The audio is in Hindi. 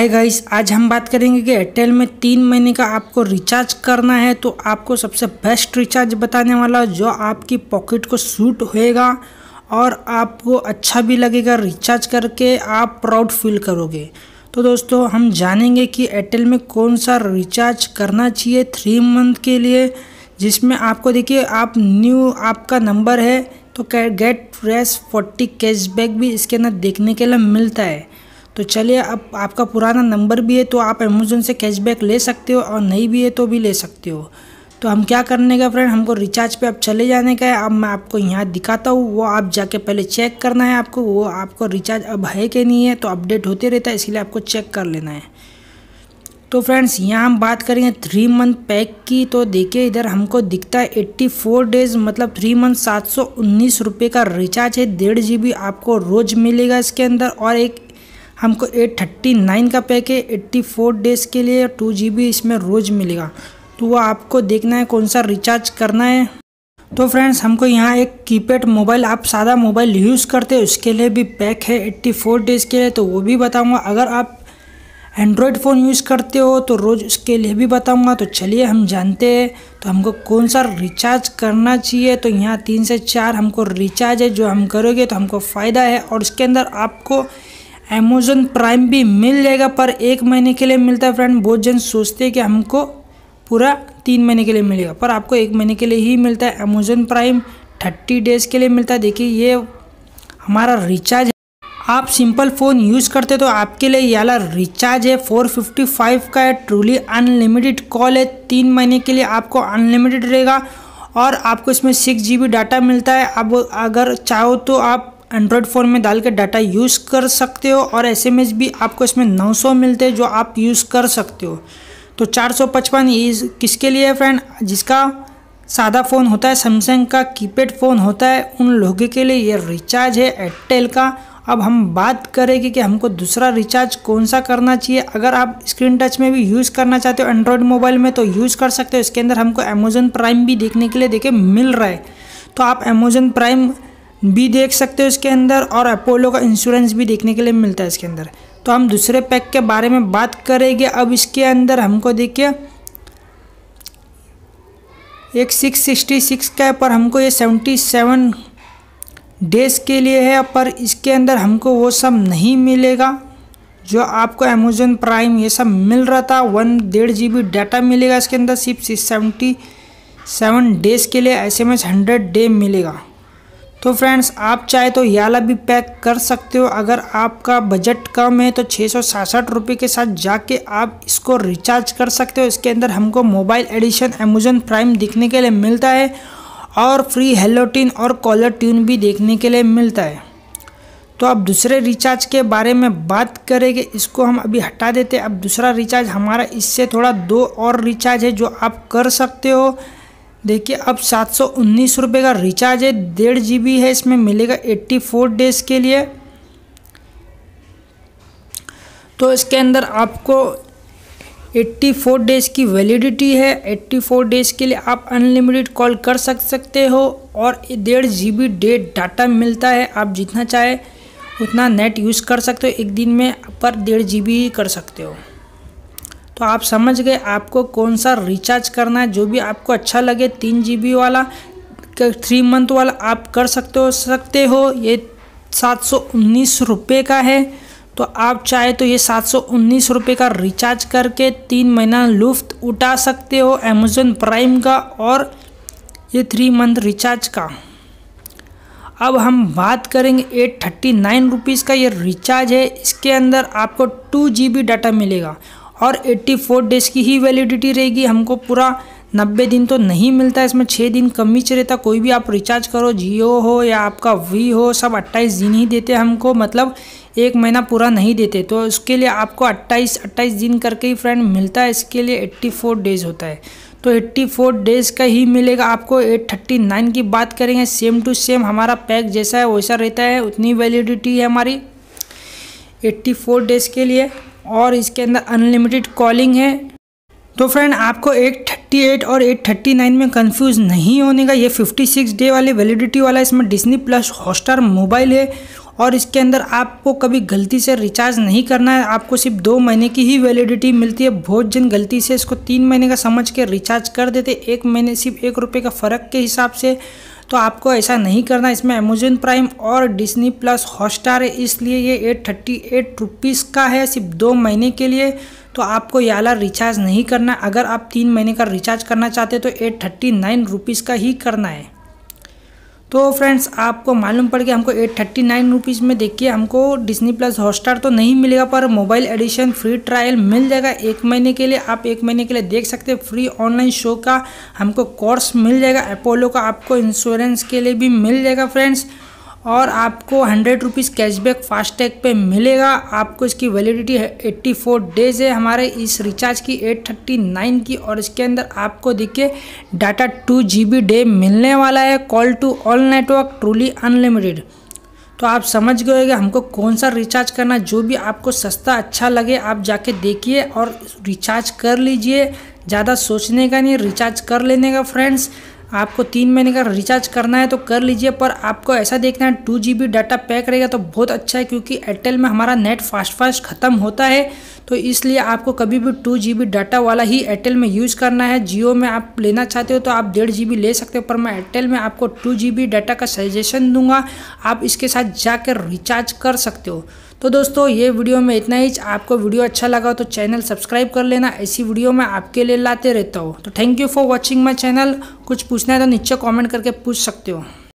हाय गाइस आज हम बात करेंगे कि एयरटेल में तीन महीने का आपको रिचार्ज करना है तो आपको सबसे बेस्ट रिचार्ज बताने वाला जो आपकी पॉकेट को सूट होएगा और आपको अच्छा भी लगेगा रिचार्ज करके, आप प्राउड फील करोगे। तो दोस्तों, हम जानेंगे कि एयरटेल में कौन सा रिचार्ज करना चाहिए थ्री मंथ के लिए, जिसमें आपको देखिए, आप न्यू आपका नंबर है तो गेट फ्रेश फोर्टी कैशबैक भी इसके अंदर देखने के लिए मिलता है। तो चलिए, अब आपका पुराना नंबर भी है तो आप अमेज़ोन से कैशबैक ले सकते हो और नहीं भी है तो भी ले सकते हो। तो हम क्या करने का फ्रेंड हमको रिचार्ज पे अब चले जाने का है। अब मैं आपको यहाँ दिखाता हूँ। वो आप जाके पहले चेक करना है आपको। वो आपको रिचार्ज अब है कि नहीं है तो अपडेट होते रहता है, इसीलिए आपको चेक कर लेना है। तो फ्रेंड्स यहाँ हम बात करेंगे थ्री मंथ पैक की। तो देखिए, इधर हमको दिखता है एट्टी फोर डेज़ मतलब थ्री मंथ सात सौ उन्नीस रुपये का रिचार्ज है। डेढ़ जी बी आपको रोज़ मिलेगा इसके अंदर और एक हमको एट थर्टी नाइन का पैक है, एट्टी फोर डेज़ के लिए टू जी बी इसमें रोज़ मिलेगा। तो वो आपको देखना है कौन सा रिचार्ज करना है। तो फ्रेंड्स हमको यहाँ एक कीपैड मोबाइल आप सादा मोबाइल यूज़ करते हो, उसके लिए भी पैक है एट्टी फोर डेज़ के लिए तो वो भी बताऊँगा। अगर आप एंड्रॉयड फ़ोन यूज़ करते हो तो रोज़ उसके लिए भी बताऊँगा। तो चलिए, हम जानते हैं तो हमको कौन सा रिचार्ज करना चाहिए। तो यहाँ तीन से चार हमको रिचार्ज है, जो हम करोगे तो हमको फ़ायदा है। और उसके अंदर आपको अमेज़ोन प्राइम भी मिल जाएगा, पर एक महीने के लिए मिलता है फ्रेंड बहुत जन सोचते हैं कि हमको पूरा तीन महीने के लिए मिलेगा, पर आपको एक महीने के लिए ही मिलता है। अमेज़ोन प्राइम थर्टी डेज़ के लिए मिलता है। देखिए, ये हमारा रिचार्ज है। आप सिंपल फ़ोन यूज़ करते तो आपके लिए ये वाला रिचार्ज है। 455 का है ट्रूली अनलिमिटेड कॉल है। तीन महीने के लिए आपको अनलिमिटेड रहेगा और आपको इसमें सिक्स जी डाटा मिलता है। अब अगर चाहो तो आप एंड्रॉयड फ़ोन में डाल के डाटा यूज़ कर सकते हो और SMS भी आपको इसमें 900 मिलते हैं जो आप यूज़ कर सकते हो। तो चार सौ पचपन किसके लिए है फ्रेंड जिसका सादा फ़ोन होता है सैमसंग का कीपैड फ़ोन होता है, उन लोगों के लिए ये रिचार्ज है एयरटेल का। अब हम बात करेंगे कि हमको दूसरा रिचार्ज कौन सा करना चाहिए। अगर आप स्क्रीन टच में भी यूज़ करना चाहते हो एंड्रॉयड मोबाइल में तो यूज़ कर सकते हो। इसके अंदर हमको अमेजोन प्राइम भी देखने के लिए देखे मिल रहा है। तो आप अमेजोन प्राइम भी देख सकते हो इसके अंदर और अपोलो का इंश्योरेंस भी देखने के लिए मिलता है इसके अंदर। तो हम दूसरे पैक के बारे में बात करेंगे। अब इसके अंदर हमको देखिए, एक सिक्स सिक्सटी सिक्स का है, पर हमको ये सेवेंटी सेवन डेज़ के लिए है, पर इसके अंदर हमको वो सब नहीं मिलेगा। जो आपको अमेजोन प्राइम ये सब मिल रहा था वन डेढ़ जी बी डाटा मिलेगा इसके अंदर सिर्फ़ सेवेंटी सेवन डेज़ के लिए S M S hundred day मिलेगा। तो फ्रेंड्स आप चाहे तो याला भी पैक कर सकते हो। अगर आपका बजट कम है तो छः सौ रुपये के साथ जाके आप इसको रिचार्ज कर सकते हो। इसके अंदर हमको मोबाइल एडिशन अमेजोन प्राइम दिखने के लिए मिलता है और फ्री हेलो टीन और कॉलर ट्यून भी देखने के लिए मिलता है। तो अब दूसरे रिचार्ज के बारे में बात करेंगे, इसको हम अभी हटा देते हैं। अब दूसरा रिचार्ज हमारा, इससे थोड़ा दो और रिचार्ज है जो आप कर सकते हो। देखिए, अब सात सौ उन्नीस रुपये का रिचार्ज है, डेढ़ जी बी है, इसमें मिलेगा एट्टी फोर डेज़ के लिए। तो इसके अंदर आपको 84 डेज़ की वैलिडिटी है 84 डेज़ के लिए आप अनलिमिटेड कॉल कर सक, सकते हो और डेढ़ जी बी डेट डाटा मिलता है, आप जितना चाहे उतना नेट यूज़ कर सकते हो, एक दिन में पर डेढ़ जी बी कर सकते हो। तो आप समझ गए आपको कौन सा रिचार्ज करना है, जो भी आपको अच्छा लगे, तीन जीबी वाला थ्री मंथ वाला, आप कर सकते हो सकते हो। ये सात सौ उन्नीस रुपये का है। तो आप चाहे तो ये सात सौ उन्नीस रुपये का रिचार्ज करके तीन महीना लुफ्त उठा सकते हो अमेज़ोन प्राइम का और ये थ्री मंथ रिचार्ज का। अब हम बात करेंगे एट थर्टी नाइन रुपीज़ का ये रिचार्ज है। इसके अंदर आपको टू जी बी डाटा मिलेगा। और 84 डेज़ की ही वैलिडिटी रहेगी। हमको पूरा नब्बे दिन तो नहीं मिलता। इसमें छः दिन कम ही रहता कोई भी आप रिचार्ज करो जियो हो या आपका वी हो, सब अट्ठाईस दिन ही देते हमको। मतलब एक महीना पूरा नहीं देते। तो उसके लिए आपको अट्ठाईस अट्ठाईस दिन करके ही फ्रेंड मिलता है। इसके लिए एट्टी फोर डेज़ होता है। तो एट्टी फोर डेज़ का ही मिलेगा। आपको एट थर्टी नाइन की बात करेंगे। सेम टू सेम हमारा पैक जैसा है, वैसा रहता है। उतनी वैलिडिटी है हमारी। एट्टी फोर डेज़ के लिए। और इसके अंदर अनलिमिटेड कॉलिंग है। तो फ्रेंड आपको एक थर्टी एट और एट थर्टी नाइन में कंफ्यूज नहीं होने का, ये फिफ्टी सिक्स डे वाले वैलिडिटी वाला इसमें डिस्नी प्लस हॉटस्टार मोबाइल है और इसके अंदर आपको कभी गलती से रिचार्ज नहीं करना है। आपको सिर्फ़ दो महीने की ही वैलिडिटी मिलती है। बहुत जन गलती से इसको तीन महीने का समझ के रिचार्ज कर देते एक महीने सिर्फ़ एक रुपये का फ़र्क के हिसाब से तो आपको ऐसा नहीं करना। इसमें अमेजोन प्राइम और डिस्नी प्लस हॉटस्टार है, इसलिए ये एट थर्टी एट रुपीज़ का है सिर्फ़ दो महीने के लिए। तो आपको ये वाला रिचार्ज नहीं करना। अगर आप तीन महीने का रिचार्ज करना चाहते हो तो एट थर्टी नाइन रुपीज़ का ही करना है। तो फ्रेंड्स आपको मालूम पड़ गया, हमको एट थर्टी नाइन रुपीज़ में देखिए, हमको डिस्नी प्लस हॉटस्टार तो नहीं मिलेगा, पर मोबाइल एडिशन फ्री ट्रायल मिल जाएगा एक महीने के लिए। आप एक महीने के लिए देख सकते हैं फ्री ऑनलाइन शो का हमको कोर्स मिल जाएगा अपोलो का आपको इंश्योरेंस के लिए भी मिल जाएगा फ्रेंड्स और आपको हंड्रेड रुपीज़ कैशबैक फास्टैग पे मिलेगा। आपको इसकी वैलिडिटी है एट्टी फोर डेज़ है हमारे इस रिचार्ज की एट थर्टी नाइन की और इसके अंदर आपको देखिए data two G B day मिलने वाला है। Call to all network truly unlimited तो आप समझ गए कि हमको कौन सा रिचार्ज करना जो भी आपको सस्ता अच्छा लगे आप जाके देखिए और रिचार्ज कर लीजिए। ज़्यादा सोचने का नहीं रिचार्ज कर लेने का फ्रेंड्स आपको तीन महीने का रिचार्ज करना है तो कर लीजिए, पर आपको ऐसा देखना है टू जीबी डाटा पैक रहेगा तो बहुत अच्छा है, क्योंकि एयरटेल में हमारा नेट फास्ट फास्ट ख़त्म होता है। तो इसलिए आपको कभी भी टू जी डाटा वाला ही एयरटेल में यूज़ करना है। जियो में आप लेना चाहते हो तो आप डेढ़ जी ले सकते हो, पर मैं एयरटेल में आपको टू जी डाटा का सजेशन दूँगा। आप इसके साथ जाकर रिचार्ज कर सकते हो। तो दोस्तों, ये वीडियो में इतना ही। आपको वीडियो अच्छा लगा तो चैनल सब्सक्राइब कर लेना। ऐसी वीडियो मैं आपके लिए लाते रहता हूँ। तो thank you for watching my channel कुछ पूछना है तो नीचे कॉमेंट करके पूछ सकते हो।